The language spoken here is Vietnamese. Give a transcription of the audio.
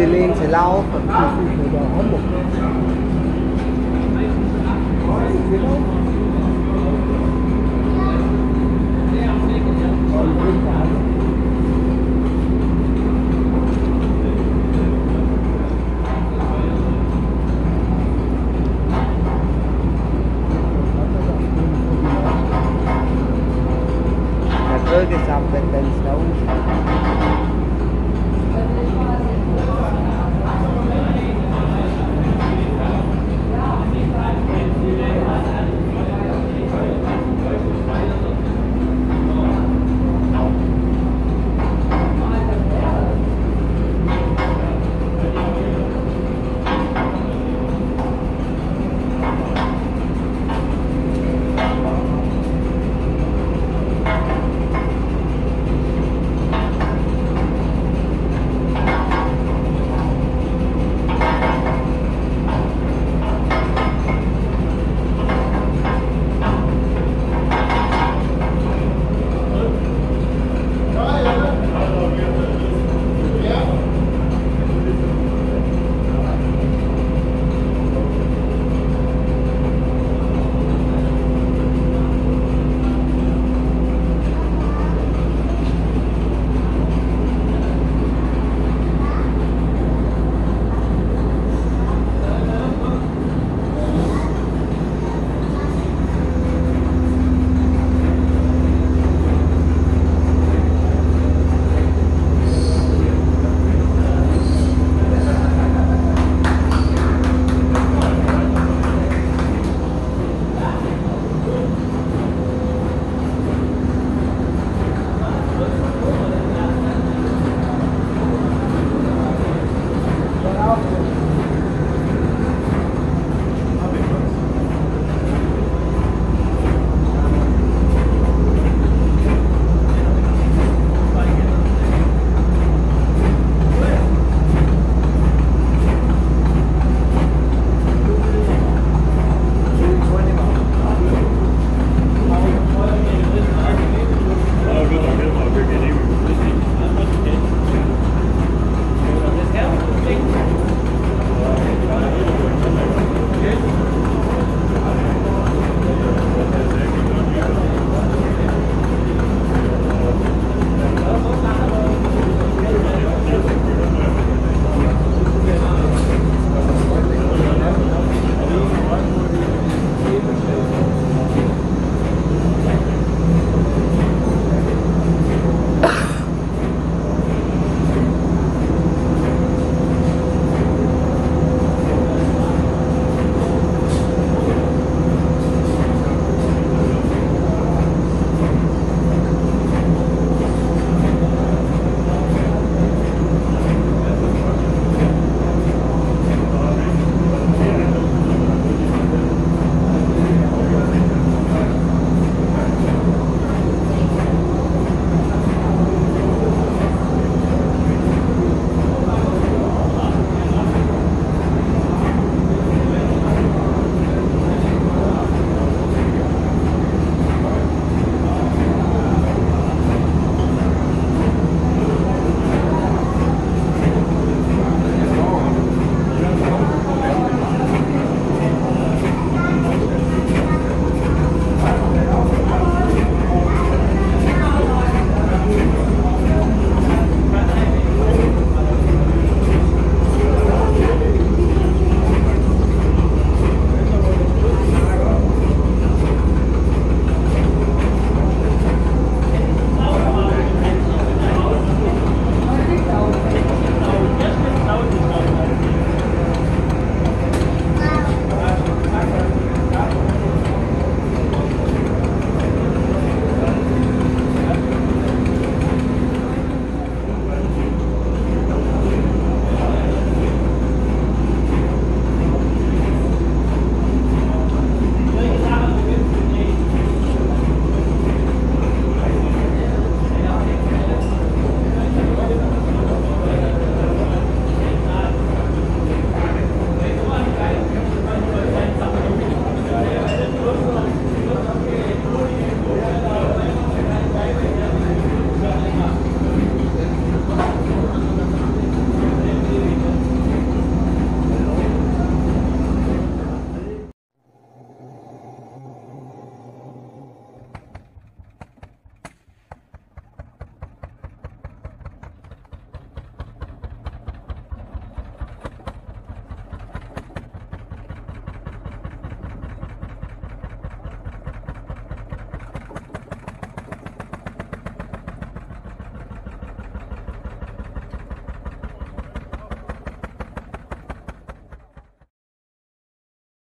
Đi lên sẽ lau phần một